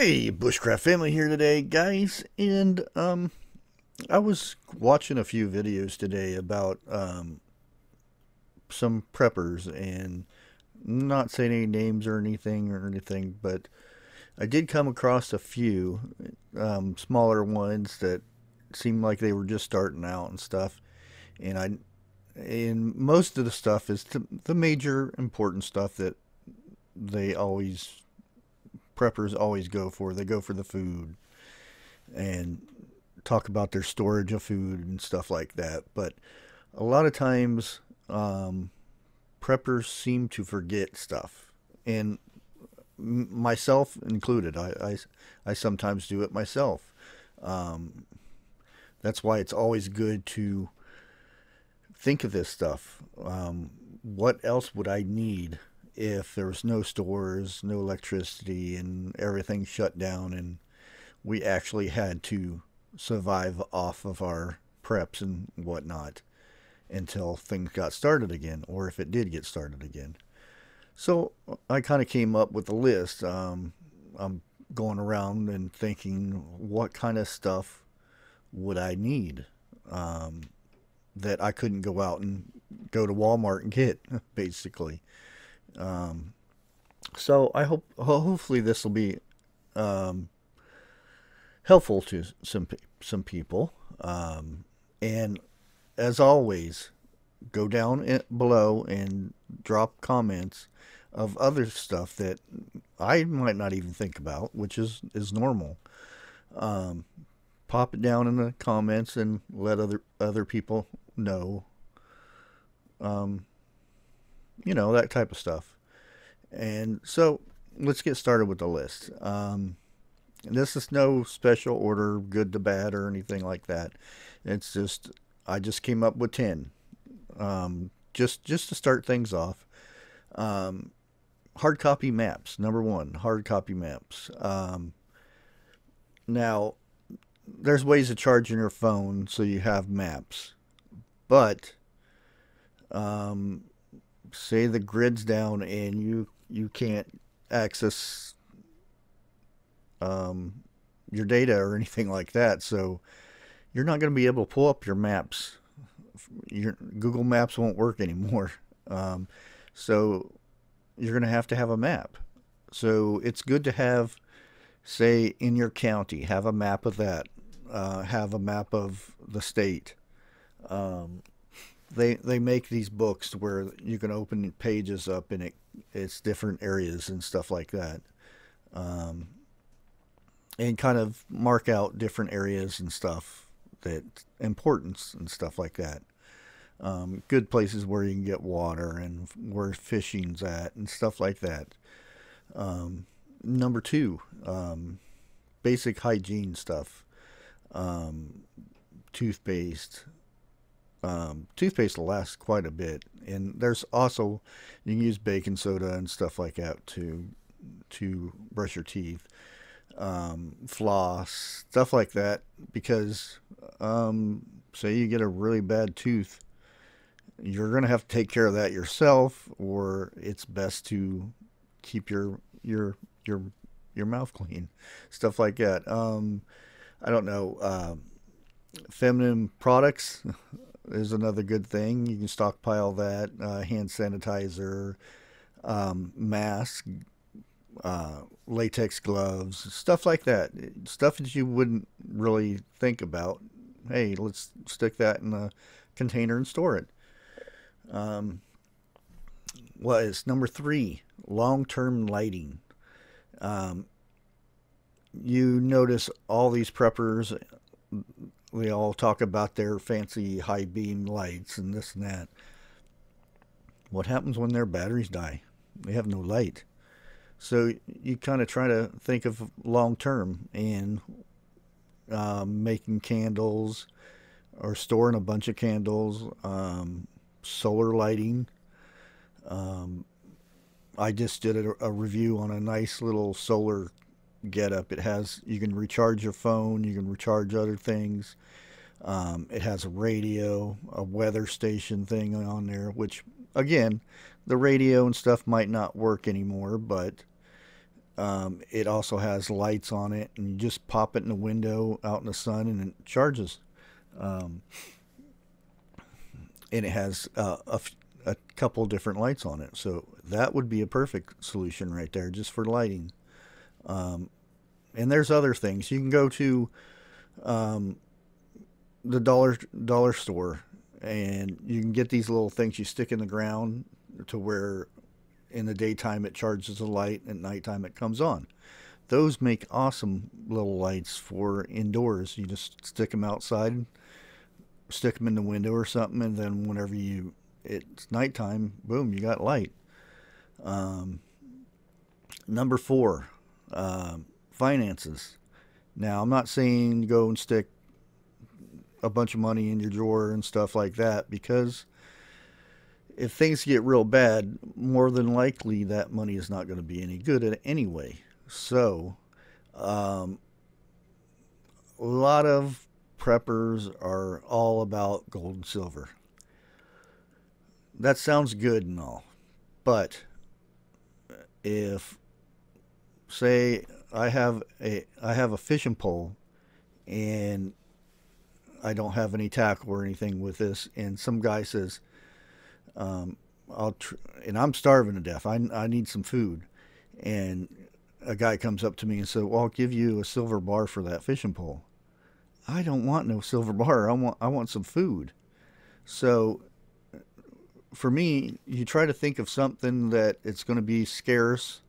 Hey, Bushcraft family here today, guys. And um, I was watching a few videos today about um, some preppers, and not saying any names or anything or anything, but I did come across a few um, smaller ones that seemed like they were just starting out and stuff. And I, and most of the stuff is the, the major important stuff that they always preppers always go for. They go for the food and talk about their storage of food and stuff like that. But a lot of times, um, preppers seem to forget stuff, and myself included. I, I, I sometimes do it myself. Um, that's why it's always good to think of this stuff. Um, what else would I need if there was no stores, no electricity, and everything shut down, and we actually had to survive off of our preps and whatnot until things got started again, or if it did get started again. So I kind of came up with a list. Um, I'm going around and thinking, what kind of stuff would I need um, that I couldn't go out and go to Walmart and get, basically. Um, so I hope hopefully this will be um, helpful to some some people. Um, and as always, go down below and drop comments of other stuff that I might not even think about, which is is normal. Um, pop it down in the comments and let other other people know um, you know, that type of stuff. And so let's get started with the list. Um, this is no special order, good to bad, or anything like that. It's just, I just came up with 10. Um, just, just to start things off. Um, hard copy maps, number one, hard copy maps. Um, now, there's ways of charging your phone so you have maps, but um, say the grid's down and you you can't access um, your data or anything like that, so you're not going to be able to pull up your maps. Your Google Maps won't work anymore. Um, so you're going to have to have a map. So it's good to have, say, in your county, have a map of that. Uh, have a map of the state. Um, they they make these books where you can open pages up and it it's different areas and stuff like that. Um, and kind of mark out different areas and stuff that importance and stuff like that. Um, good places where you can get water and where fishing's at and stuff like that. Um, number two um, basic hygiene stuff. Um, toothpaste um, toothpaste will last quite a bit. And there's also you can use baking soda and stuff like that to to brush your teeth, um, floss, stuff like that. Because um, say you get a really bad tooth, you're gonna have to take care of that yourself, or it's best to keep your your your your mouth clean, stuff like that. Um, I don't know. Uh, feminine products is another good thing. You can stockpile that uh, hand sanitizer, um, mask, uh, latex gloves, stuff like that. Stuff that you wouldn't really think about. Hey, let's stick that in a container and store it. Um, was number three long-term lighting. Um, you notice all these preppers we all talk about their fancy high beam lights and this and that. What happens when their batteries die? They have no light. So you kind of try to think of long term and um, making candles or storing a bunch of candles, um, solar lighting. Um, I just did a, a, review on a nice little solar get up. It has you can recharge your phone, you can recharge other things. Um, it has a radio, a weather station thing on there, which again, the radio and stuff might not work anymore, but Um, it also has lights on it, and you just pop it in the window out in the sun, and it charges. Um, and it has uh, a, a couple different lights on it, so that would be a perfect solution right there, just for lighting. Um, and there's other things you can go to um, the dollar dollar store, and you can get these little things you stick in the ground to where in the daytime it charges a light, at nighttime it comes on. Those make awesome little lights for indoors. You just stick them outside, stick them in the window or something, and then whenever you it's nighttime, boom, you got light. Um, number four, uh, finances. Now, I'm not saying go and stick a bunch of money in your drawer and stuff like that because if things get real bad, more than likely that money is not going to be any good at anyway. So, um, a lot of preppers are all about gold and silver. That sounds good and all, but if say I have a I have a fishing pole and I don't have any tackle or anything with this, and some guy says, um, "I'll," and I'm starving to death. I I need some food, and a guy comes up to me and says, "Well, I'll give you a silver bar for that fishing pole." I don't want no silver bar. I want I want some food. So for me, you try to think of something that it's going to be scarce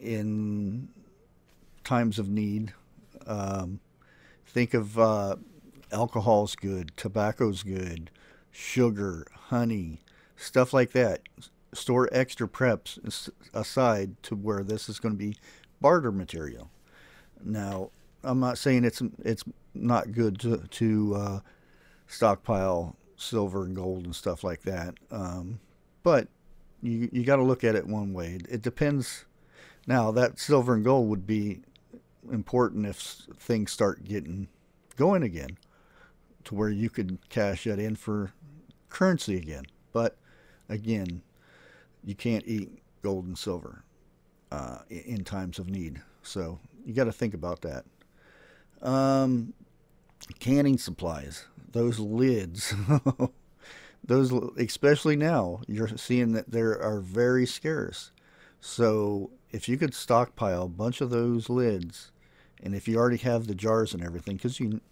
in times of need. Um, think of uh, alcohol's good, tobacco's good, sugar, honey, stuff like that. Store extra preps aside to where this is going to be barter material. Now, I'm not saying it's it's not good to to uh, stockpile silver and gold and stuff like that, um, but you you got to look at it one way. It depends. Now that silver and gold would be important if things start getting going again to where you could cash that in for currency again. But again, you can't eat gold and silver uh, in times of need. So you got to think about that. Um, canning supplies, those lids, those especially now, you're seeing that they are very scarce. So if you could stockpile a bunch of those lids, and if you already have the jars and everything, because you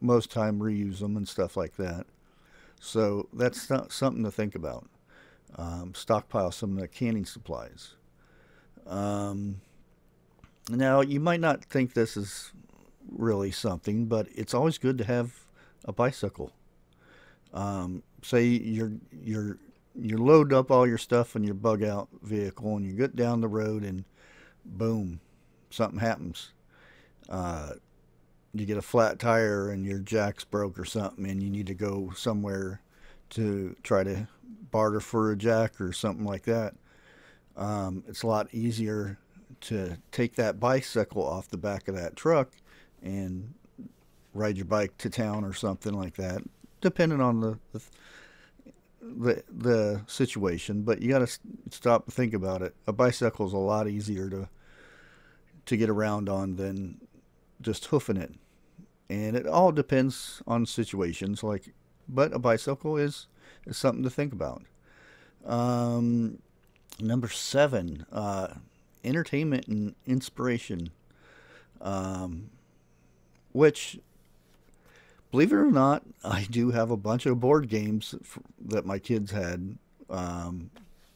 most time reuse them and stuff like that. So that's not something to think about. Um, stockpile some of the canning supplies. Um, now you might not think this is really something, but it's always good to have a bicycle. Um, say you're you're you load up all your stuff in your bug out vehicle and you get down the road and boom, something happens. Uh, you get a flat tire and your jack's broke or something and you need to go somewhere to try to barter for a jack or something like that. Um, it's a lot easier to take that bicycle off the back of that truck and ride your bike to town or something like that, depending on the the, the, the situation. But you got to stop and think about it. A bicycle is a lot easier to to get around on than just hoofing it. And it all depends on situations. Like, but a bicycle is is something to think about. Um, number seven, uh, entertainment and inspiration. Um, which, believe it or not, I do have a bunch of board games that my kids had um,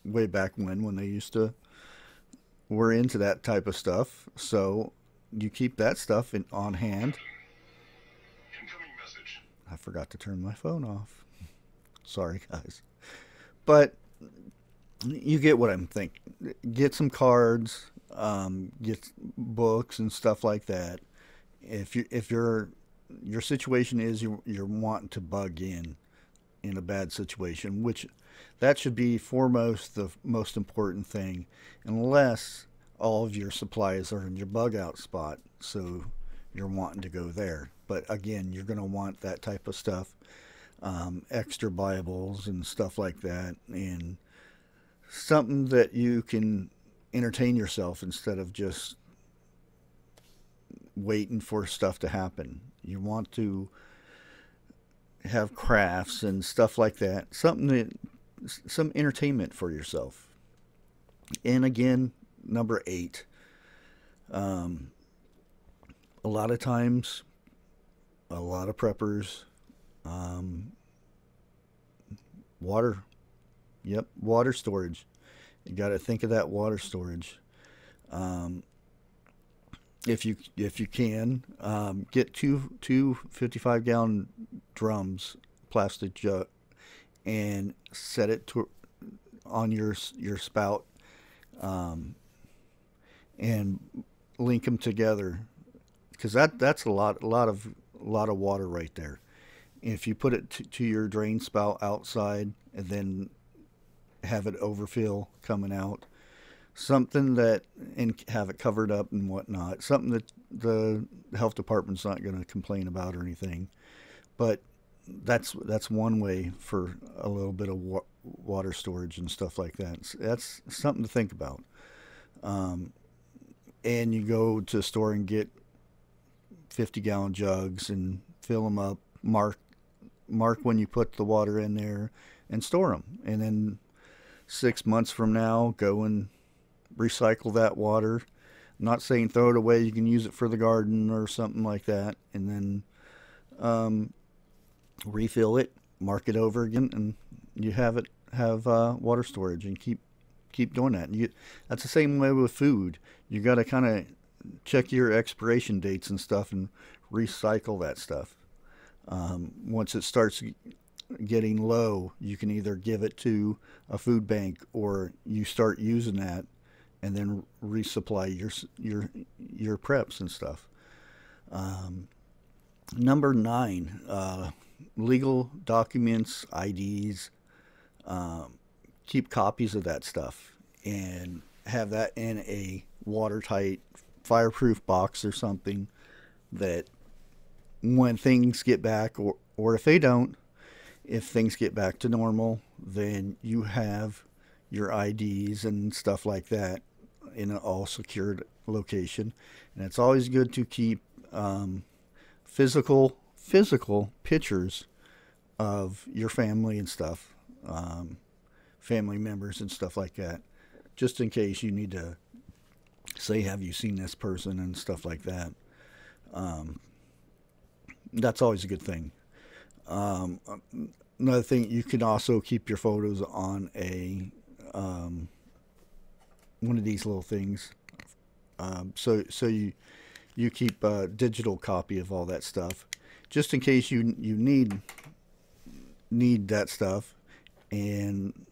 way back when when they used to were into that type of stuff. So you keep that stuff in, on hand. I forgot to turn my phone off. Sorry, guys. But you get what I'm thinking. Get some cards, um, get books and stuff like that. If you if your your situation is you you're wanting to bug in in a bad situation, which that should be foremost the most important thing, unless all of your supplies are in your bug out spot. So you're wanting to go there. But again, you're going to want that type of stuff, um, extra Bibles and stuff like that, and something that you can entertain yourself instead of just waiting for stuff to happen. You want to have crafts and stuff like that. Something that some entertainment for yourself. And again, number eight. Um, a lot of times, a lot of preppers, um, water. Yep, water storage. You got to think of that water storage. Um, if you if you can um, get two two 55 gallon drums plastic jug and set it to on your your spout um, and link them together. Because that that's a lot a lot of a lot of water right there. If you put it to, to your drain spout outside and then have it overfill coming out something that and have it covered up and whatnot. Something that the health department's not going to complain about or anything. But that's that's one way for a little bit of wa- water storage and stuff like that. So that's something to think about. Um, and you go to a store and get 50 gallon jugs and fill them up. Mark mark when you put the water in there and store them. And then six months from now, go and recycle that water. I'm not saying throw it away. You can use it for the garden or something like that, and then um, refill it, mark it over again, and you have it have uh, water storage and keep keep doing that. And you, that's the same way with food. You got to kind of check your expiration dates and stuff and recycle that stuff. Um, once it starts getting low, you can either give it to a food bank or you start using that and then resupply your your your preps and stuff. Um, number nine, uh, legal documents, IDs. Um, keep copies of that stuff and have that in a watertight, fireproof box or something that when things get back, or or if they don't, if things get back to normal, then you have your IDs and stuff like that in an all secured location. And it's always good to keep um, physical physical pictures of your family and stuff, um, family members and stuff like that, just in case you need to say, "Have you seen this person?" and stuff like that. Um, that's always a good thing. Um, another thing, you can also keep your photos on a um, one of these little things. Um, so so you you keep a digital copy of all that stuff, just in case you you need need that stuff, and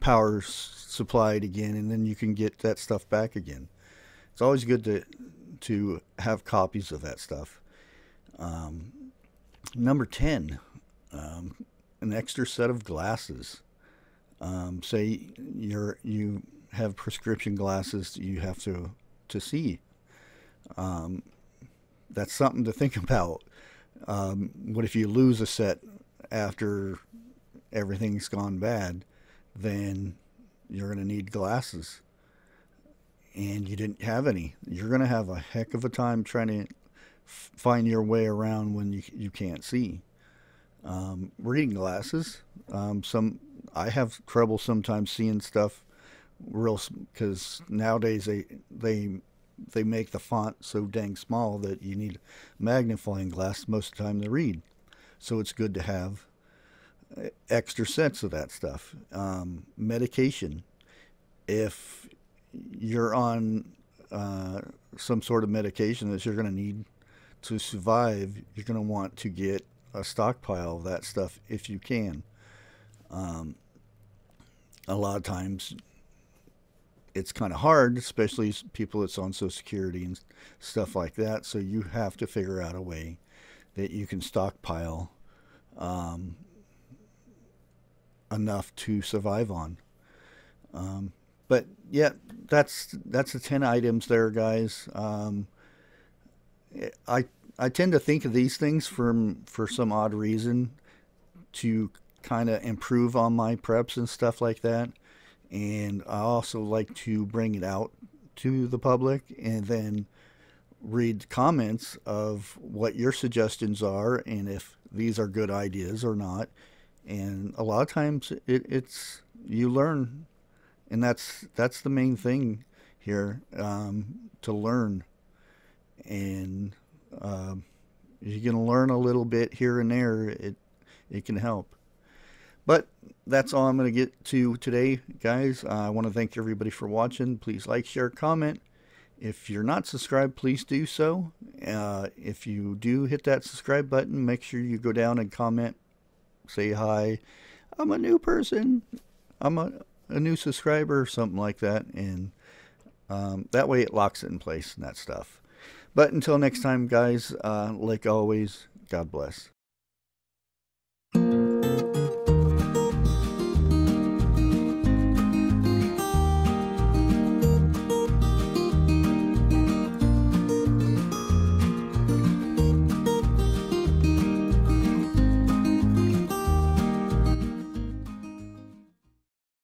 power supplied again, and then you can get that stuff back again. It's always good to to have copies of that stuff. Um, number ten, um, an extra set of glasses. Um, say you're you have prescription glasses you have to to see. Um, that's something to think about. Um, what if you lose a set after everything's gone bad? Then you're going to need glasses, and you didn't have any. You're going to have a heck of a time trying to find your way around when you you can't see. Um, reading glasses. Um, some I have trouble sometimes seeing stuff real because nowadays they they they make the font so dang small that you need magnifying glass most of the time to read. So it's good to have uh, extra sets of that stuff. Um, medication. If you're on uh, some sort of medication that you're going to need to survive, you're going to want to get a stockpile of that stuff if you can. Um, a lot of times it's kind of hard, especially people that's on Social Security and stuff like that. So you have to figure out a way that you can stockpile um, enough to survive on. Um, but yeah, that's that's the ten items there, guys. Um, I I tend to think of these things from for some odd reason to kind of improve on my preps and stuff like that. and I also like to bring it out to the public and then read comments of what your suggestions are and if these are good ideas or not. And a lot of times it, it's you learn, and that's that's the main thing here um, to learn, and uh, you can learn a little bit here and there. It it can help. But that's all I'm going to get to today, guys. Uh, I want to thank everybody for watching. Please like, share, comment. If you're not subscribed, please do so. Uh, if you do hit that subscribe button, make sure you go down and comment, say hi. I'm a new person. I'm a, a new subscriber or something like that. And um, that way it locks it in place and that stuff. But until next time, guys, uh, like always, God bless.